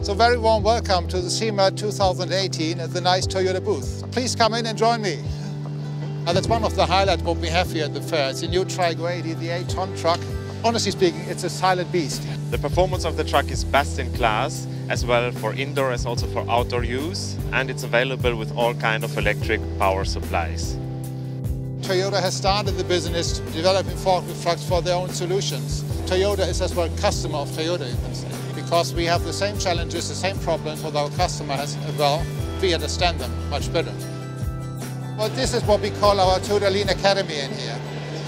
So very warm welcome to the CeMAT 2018 at the nice Toyota booth. Please come in and join me. And that's one of the highlights what we have here at the fair. It's a new Traigo 80, the 8-ton truck. Honestly speaking, it's a silent beast. The performance of the truck is best in class, as well for indoor as also for outdoor use, and it's available with all kind of electric power supplies. Toyota has started the business developing forklift trucks for their own solutions. Toyota is as well a customer of Toyota, you can say, because we have the same challenges, the same problems with our customers as well. We understand them much better. Well, this is what we call our Toyota Lean Academy in here.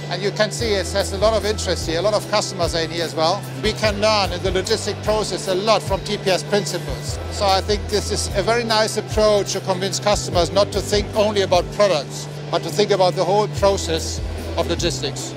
And you can see it has a lot of interest here, a lot of customers are in here as well. We can learn in the logistic process a lot from TPS principles. So I think this is a very nice approach to convince customers not to think only about products, but to think about the whole process of logistics.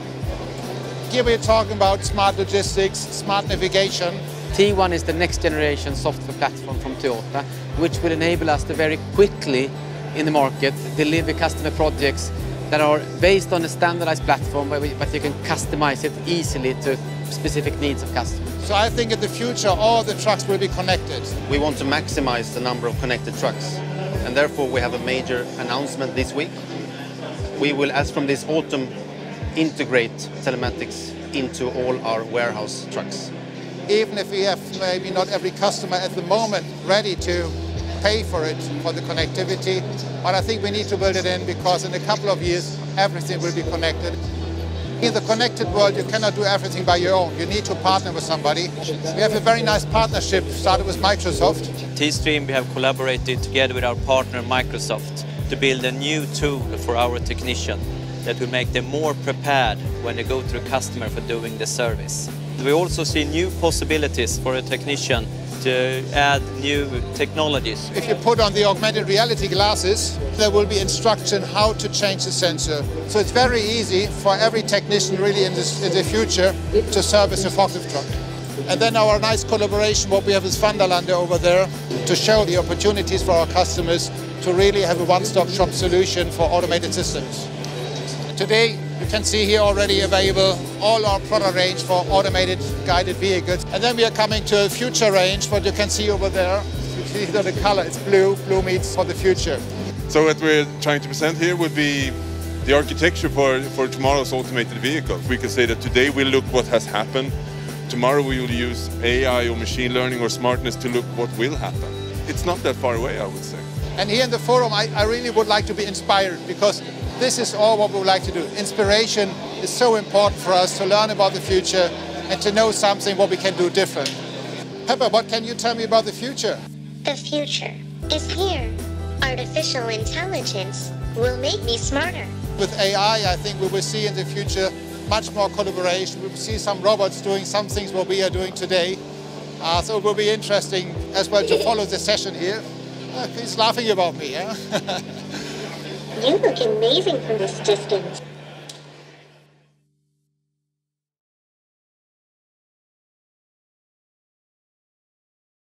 Here we're talking about smart logistics, smart navigation. T-ONE is the next generation software platform from Toyota, which will enable us to very quickly in the market deliver customer projects that are based on a standardized platform, but you can customize it easily to specific needs of customers. So I think in the future all the trucks will be connected. We want to maximize the number of connected trucks and therefore we have a major announcement this week. We will, as from this autumn, integrate telematics into all our warehouse trucks. Even if we have maybe not every customer at the moment ready to pay for it, for the connectivity, but I think we need to build it in because in a couple of years everything will be connected. In the connected world, you cannot do everything by your own. You need to partner with somebody. We have a very nice partnership started with Microsoft. T-Stream, we have collaborated together with our partner Microsoft to build a new tool for our technician that will make them more prepared when they go to the customer for doing the service. We also see new possibilities for a technician to add new technologies. If you put on the augmented reality glasses, there will be instruction how to change the sensor. So it's very easy for every technician really in, this, in the future to service a forklift truck. And then our nice collaboration, what we have is Vanderlande over there, to show the opportunities for our customers to really have a one-stop shop solution for automated systems. Today, you can see here already available all our product range for automated guided vehicles. And then we are coming to a future range, what you can see over there. You see the color, it's blue, blue means for the future. So what we're trying to present here would be the architecture for, for tomorrow's automated vehicles. We can say that today we look what has happened. Tomorrow we will use AI or machine learning or smartness to look what will happen. It's not that far away, I would say. And here in the forum, I, I really would like to be inspired because this is all what we would like to do. Inspiration is so important for us to learn about the future and to know something what we can do different. Pepper, what can you tell me about the future? The future is here. Artificial intelligence will make me smarter. With AI, I think we will see in the future much more collaboration. We will see some robots doing some things what we are doing today. Uh, so it will be interesting as well to follow the session here. Uh, he's laughing about me, yeah? You look amazing from this distance.